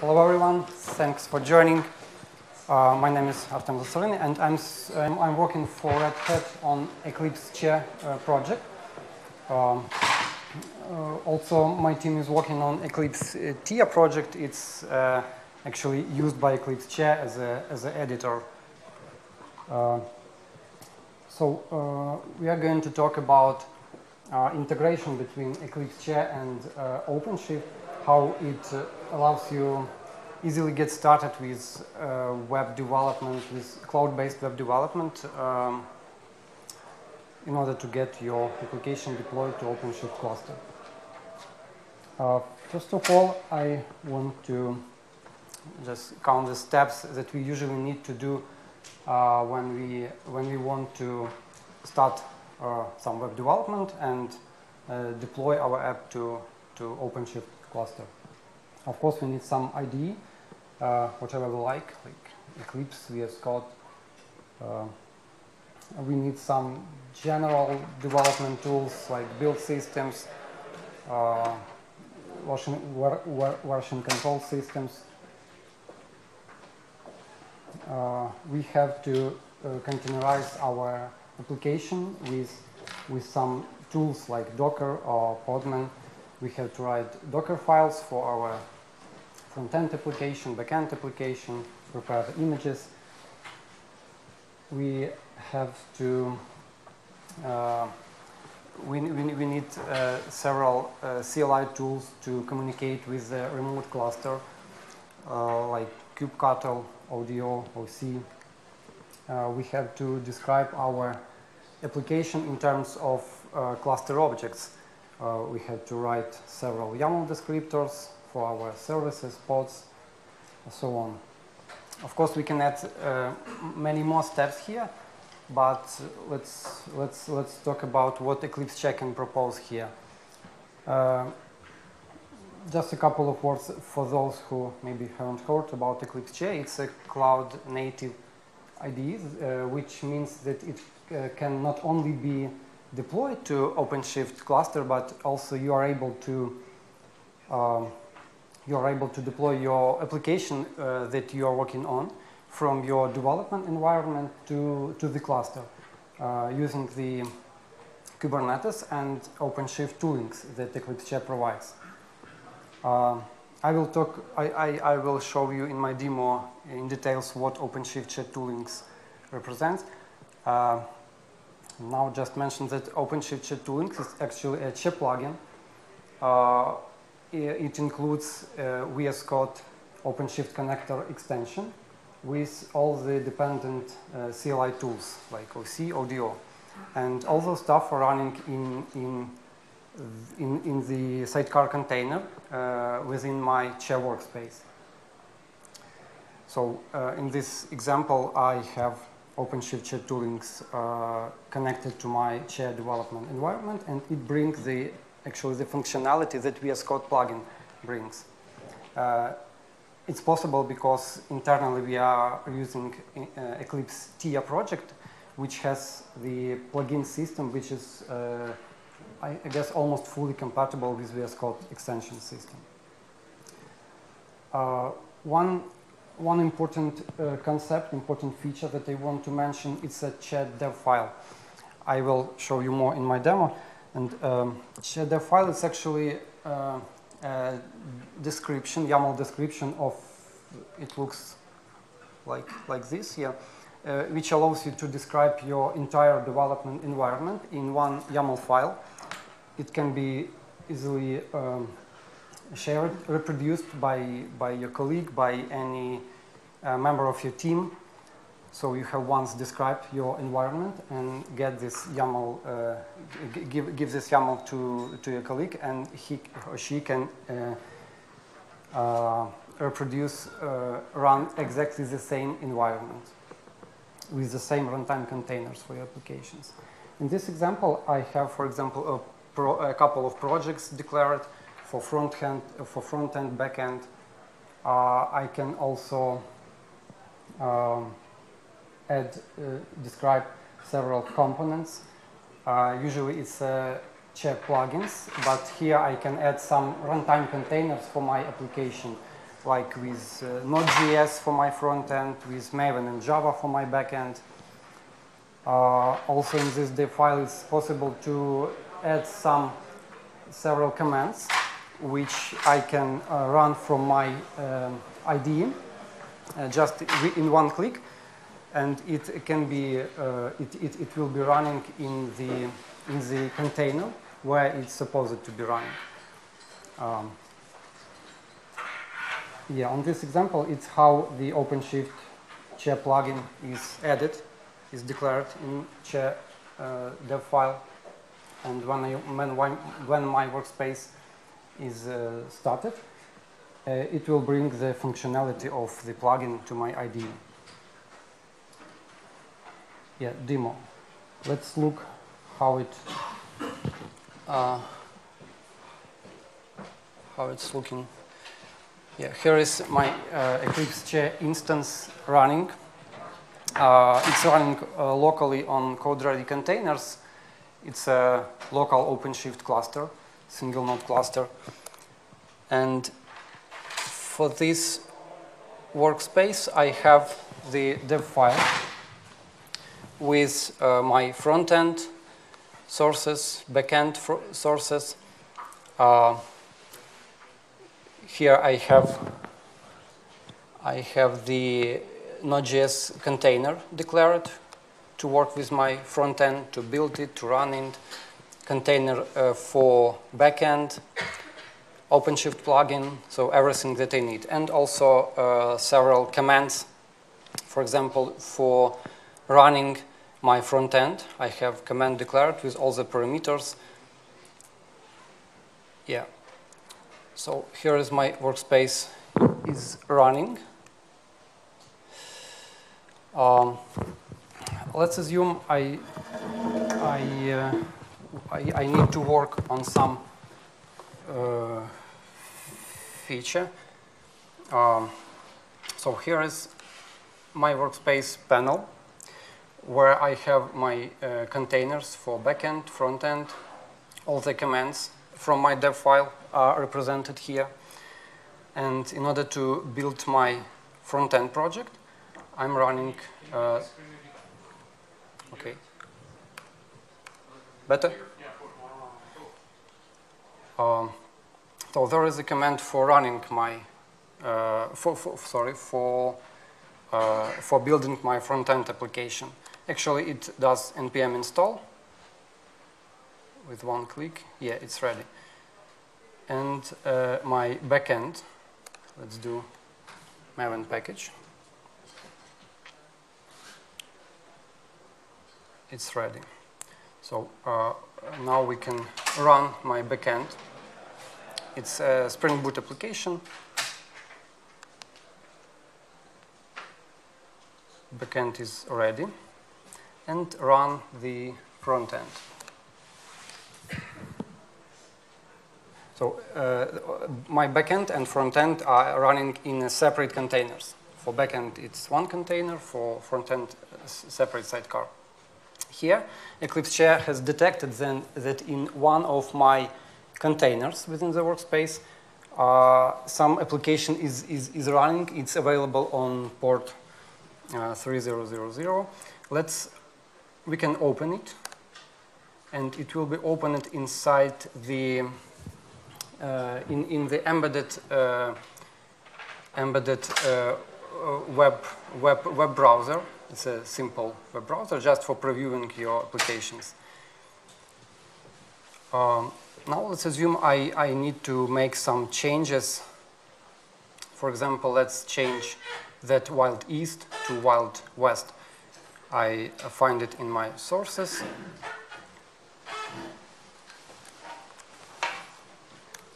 Hello everyone, thanks for joining. Uh, my name is Artem Vasilin and I'm, I'm, I'm, working for Red Hat on Eclipse Che uh, project. Um, uh, also, my team is working on Eclipse uh, Theia project. It's uh, actually used by Eclipse Che as an as a editor. Uh, so we are going to talk about integration between Eclipse Che and OpenShift how it uh, allows you easily get started with uh, web development, with cloud-based web development um, in order to get your application deployed to OpenShift cluster. Uh, first of all, I want to just count the steps that we usually need to do uh, when we when we want to start uh, some web development and uh, deploy our app to to OpenShift cluster. Of course, we need some IDE, uh, whatever we like, like Eclipse, VS Code. Uh, we need some general development tools like build systems, uh, version, version control systems. Uh, we have to uh, containerize our application with, with some tools like Docker or Podman we have to write Docker files for our front-end application, back-end application, prepare the images. We have to, uh, we, we, we, need uh, several uh, CLI tools to communicate with the remote cluster, uh, like kubectl, ODO, OC. Uh, we have to describe our application in terms of uh, cluster objects uh, we had to write several YAML descriptors for our services, pods, and so on. Of course, we can add uh, many more steps here, but let's, let's, let's talk about what Eclipse Che can propose here. Uh, just a couple of words for those who maybe haven't heard about Eclipse Che. It's a cloud native IDE, uh, which means that it uh, can not only be deployed to OpenShift cluster, but also you are able to um, you are able to deploy your application uh, that you are working on from your development environment to, to the cluster uh, using the Kubernetes and OpenShift toolings that Eclipse Che provides. Uh, I will talk, I, I, I, will show you in my demo in details what OpenShift Che toolings represents. Now just mentioned that OpenShift Che Toolings is actually a Che plugin. Uh, it includes uh, VS Code OpenShift connector extension with all the dependent uh, CLI tools like OC, ODO. And all those stuff are running in, in, in, in the sidecar container uh, within my Che workspace. So uh, in this example, I have OpenShift Che toolings uh, connected to my Che development environment, and it brings the actually the functionality that VS Code plugin brings. Uh, it's possible because internally we are using uh, Eclipse Theia project, which has the plugin system, which is, uh, I, I, guess, almost fully compatible with VS Code extension system. Uh, one one important uh, concept, important feature that I want to mention, it's a Che dev file. I will show you more in my demo. And um, Che dev file is actually uh, a description, YAML description of, it looks like, like this here, uh, which allows you to describe your entire development environment in one YAML file. It can be easily um, shared, reproduced by, by your colleague, by any uh, member of your team. So you have once described your environment and get this YAML, uh, give, give this YAML to, to your colleague and he or she can uh, uh reproduce, uh, run exactly the same environment with the same runtime containers for your applications. In this example, I have, for example, a, a couple of projects declared for front end, for front end, back end. Uh, I can also um, add, uh, describe several components. Uh, usually it's Che plugins, but here I can add some runtime containers for my application. like with uh, Node.js for my front end, with Maven and Java for my back end. Uh, also in this dev file it's possible to add some several commands which I can uh, run from my um, IDE uh, just in one click and it can be uh, it, it, it will be running in the in the container where it's supposed to be running. Um, yeah, on this example, it's how the OpenShift Che plugin is added, is declared in Che uh, dev file, and when, I, when, when my workspace is uh, started, uh, it will bring the functionality of the plugin to my IDE. Yeah, demo. Let's look how it uh, how it's looking. Yeah, here is my uh, Eclipse Che instance running. Uh, it's running uh, locally on CodeReady containers. It's a local OpenShift cluster, single node cluster. And for this workspace, I have the dev file with uh, my front end sources, backend sources. Uh, here I have I have the Node.js container declared to work with my front end, to build it, to run it, container uh, for backend, OpenShift plugin, so everything that I need. And also uh, several commands, for example, for running my front end. I have command declared with all the parameters. Yeah. So here is my workspace is running. Um, let's assume I, I, uh, I, I, need to work on some uh, feature. Um, so here is my workspace panel where I have my uh, containers for backend, frontend, all the commands from my dev file are represented here. And in order to build my front-end project, I'm running. Uh, okay. Better? Um, so there is a command for running my, uh, for, for, sorry, for, uh, for building my front-end application. Actually, it does npm install with one click. Yeah, it's ready. And uh, my backend, let's do Maven package. It's ready. So uh, now we can run my backend. It's a Spring Boot application. Backend is ready and run the front end. So uh, my backend and front end are running in separate containers. For backend, it's one container. For front end, separate sidecar. Here, Eclipse Che has detected then that in one of my containers within the workspace, uh, some application is, is, is running. It's available on port uh, 3000. Let's we can open it and it will be opened inside the uh, in, in the embedded uh, embedded uh, web, web web browser. It's a simple web browser just for previewing your applications. Um, now let's assume I, I need to make some changes. For example, let's change that wild east to wild west. I find it in my sources.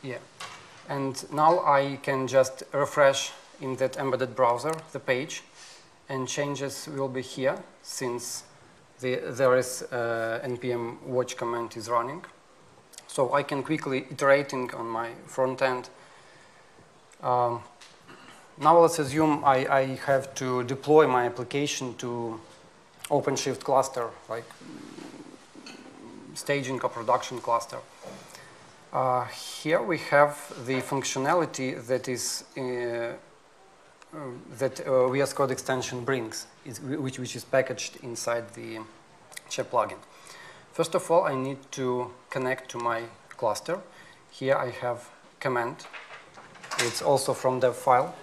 Yeah. And now I can just refresh in that embedded browser the page and changes will be here since the, there is uh, npm watch command is running. So I can quickly iterating on my front end. Um, now let's assume I, I have to deploy my application to OpenShift cluster, like staging a production cluster. Uh, here we have the functionality that is uh, that uh, VS Code extension brings, which, which is packaged inside the Che plugin. First of all, I need to connect to my cluster. Here I have command. It's also from the file.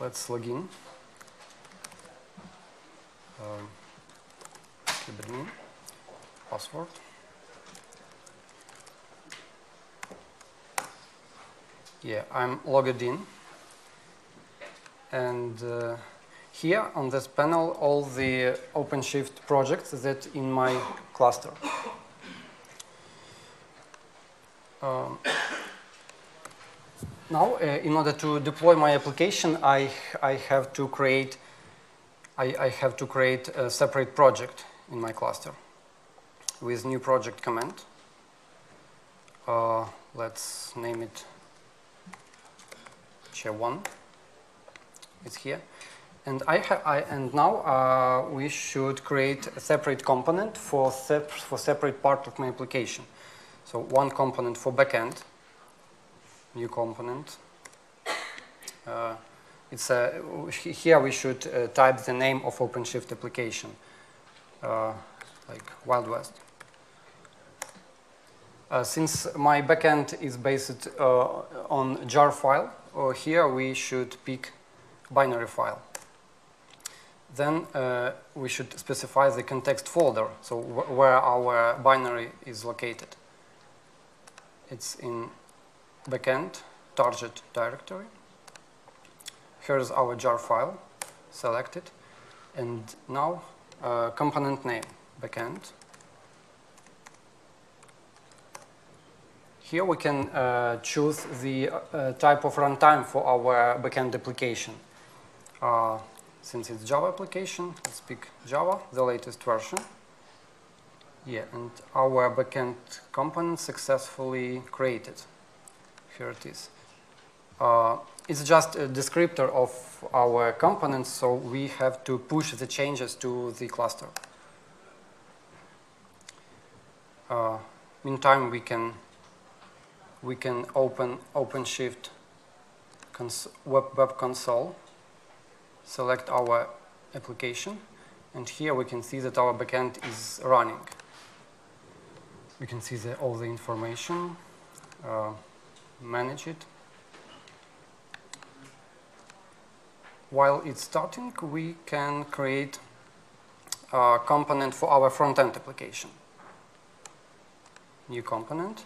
Let's log in. Um, password. Yeah, I'm logged in. And uh, here on this panel, all the OpenShift projects that in my cluster. Um, now, uh, in order to deploy my application, I, I have to create I, I have to create a separate project in my cluster with new project command. Uh, let's name it chair one. It's here. And, I have I, and now uh, we should create a separate component for, sep for separate part of my application. So one component for backend, new component. Uh, it's a, here we should uh, type the name of OpenShift application, uh, like Wild West. Uh, since my backend is based uh, on jar file, uh, here we should pick binary file. Then uh, we should specify the context folder, so wh where our binary is located. It's in backend target directory. Here's our jar file, selected. And now uh, component name, backend. Here we can uh, choose the uh, type of runtime for our backend application. Uh, since it's Java application, let's pick Java, the latest version. Yeah, and our backend component successfully created. Here it is. Uh, it's just a descriptor of our components, so we have to push the changes to the cluster. Uh, meantime, we can we can open OpenShift web, web console, select our application, and here we can see that our backend is running. We can see the, all the information, uh, manage it. while it's starting, we can create a component for our front-end application. New component.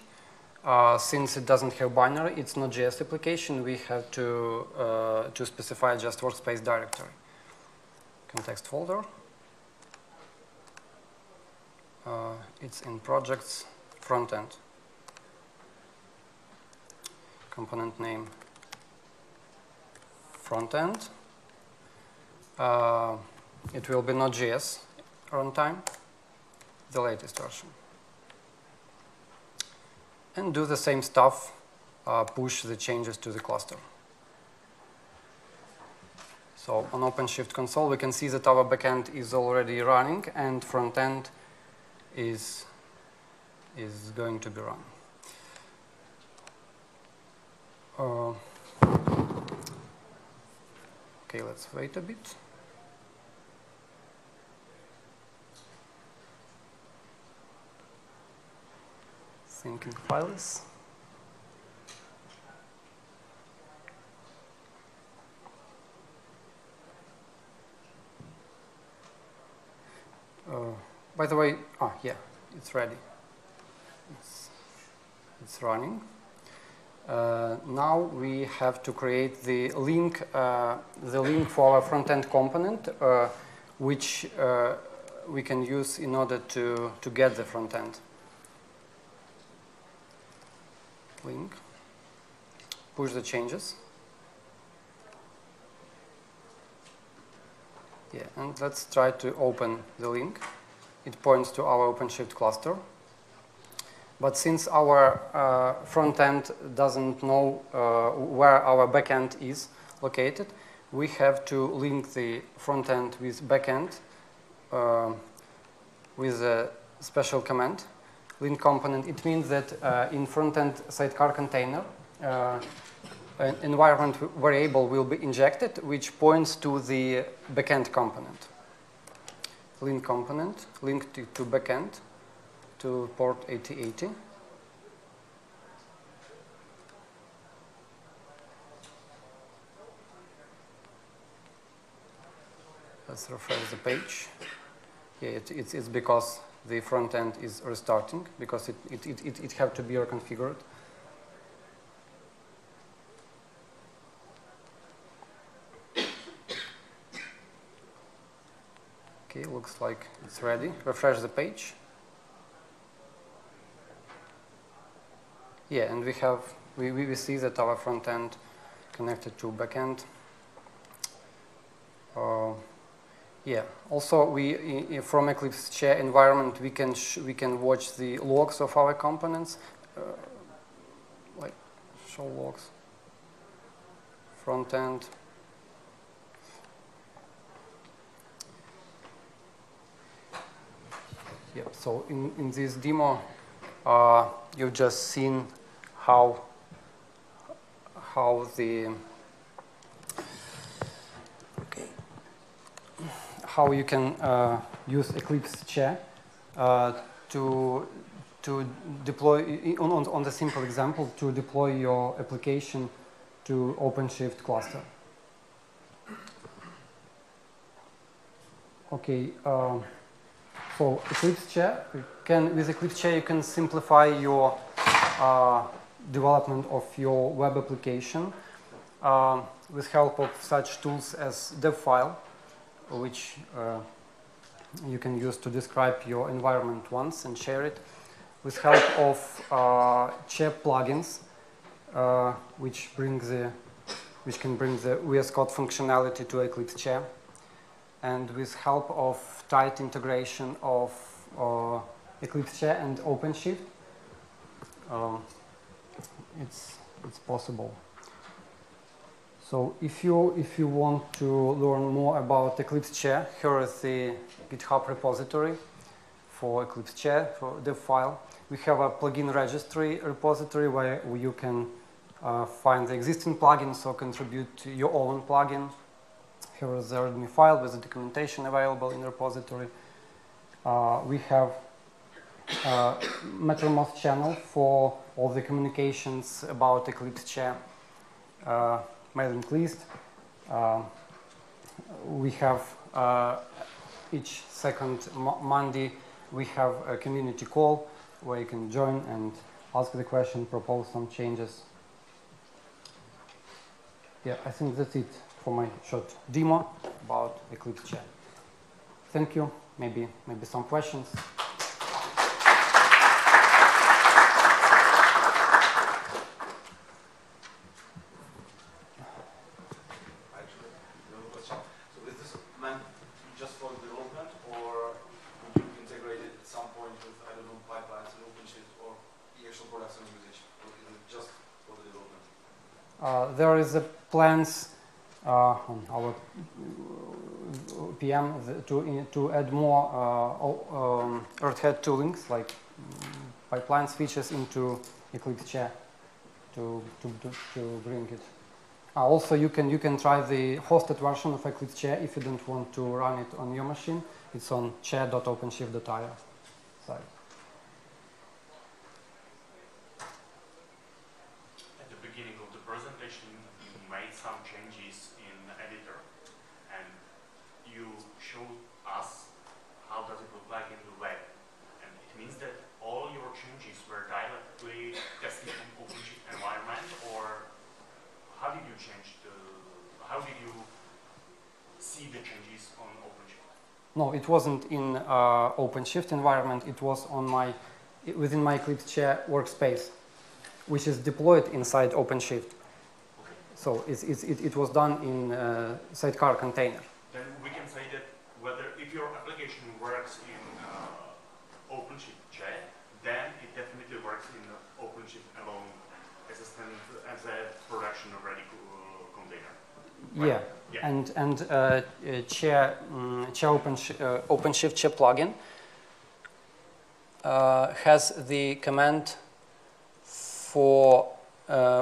Uh, since it doesn't have binary, it's Node.js application, we have to, uh, to specify just workspace directory. Context folder. Uh, it's in projects front-end. Component name front-end. Uh, it will be Node.js runtime, the latest version. And do the same stuff, uh, push the changes to the cluster. So on OpenShift console, we can see that our backend is already running and frontend is, is going to be run. Uh, okay, let's wait a bit. Thinking files. Uh, by the way, ah, yeah, it's ready. It's, it's running. Uh, now we have to create the link, uh, the link for our front-end component, uh, which uh, we can use in order to, to get the front-end. Link, push the changes. Yeah, and let's try to open the link. It points to our OpenShift cluster. But since our uh, front end doesn't know uh, where our backend is located, we have to link the front end with backend uh, with a special command link component, it means that uh, in front-end sidecar container, uh, an environment variable will be injected, which points to the backend component. Link component, link to, to backend, to port 8080. Let's refresh the page. Yeah, it, it's, it's because the front end is restarting because it, it, it, it, it have to be reconfigured. Okay, looks like it's ready. Refresh the page. Yeah, and we have, we, we see that our front end connected to backend. Uh, yeah. Also, we from Eclipse Che environment we can we can watch the logs of our components, uh, like show logs, front end. Yep. So in in this demo, uh, you've just seen how how the how you can uh, use Eclipse Che uh, to to deploy on, on, on the simple example to deploy your application to OpenShift cluster. Okay, uh, so Eclipse Che can with Eclipse Che you can simplify your uh, development of your web application uh, with help of such tools as DevFile which uh, you can use to describe your environment once and share it with help of uh, plugins, uh, which bring the which can bring the VS Code functionality to Eclipse Che, and with help of tight integration of uh, Eclipse Che and OpenShift, um, it's it's possible. So if you, if you want to learn more about Eclipse Che, here is the GitHub repository for Eclipse Che, for the file. We have a plugin registry repository where you can uh, find the existing plugins or contribute to your own plugin. Here is the README file with the documentation available in the repository. Uh, we have a Mattermost channel for all the communications about Eclipse Che. Uh, mailing list. We have uh, each second Monday we have a community call where you can join and ask the question, propose some changes. Yeah, I think that's it for my short demo about Eclipse Che. Thank you. Maybe maybe some questions. There is a plans uh, on our PM to to add more uh, um, Hat toolings like pipeline switches into Eclipse Che to to to, to bring it. Uh, also, you can you can try the hosted version of Eclipse Che if you don't want to run it on your machine. It's on che.openshift.io site. No, it wasn't in uh, OpenShift environment. It was on my within my Eclipse Che workspace, which is deployed inside OpenShift. Okay. So it's, it's, it, it was done in uh, sidecar container. Then we can say that whether if your application works in uh, OpenShift Che, then it definitely works in OpenShift alone as a, as a production ready uh, container. Right? Yeah and and uh, uh, Che um, Che open uh, OpenShift Che plugin has the command for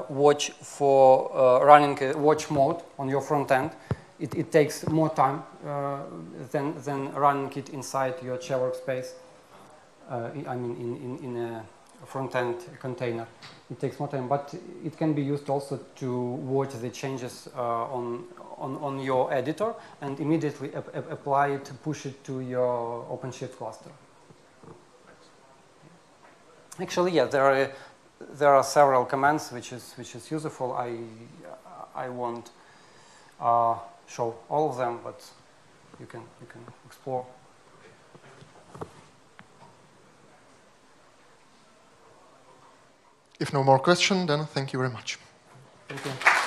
watch for running watch mode on your front end. It, it takes more time than, than running it inside your Che workspace. I mean, in, in, in a front end container. It takes more time, but it can be used also to watch the changes uh, on, on, on your editor and immediately ap ap apply it, push it to your OpenShift cluster. Actually, yeah, there are, there are several commands which is, which is useful. I, I won't uh, show all of them, but you can, you can explore. If no more questions, then thank you very much. Thank you.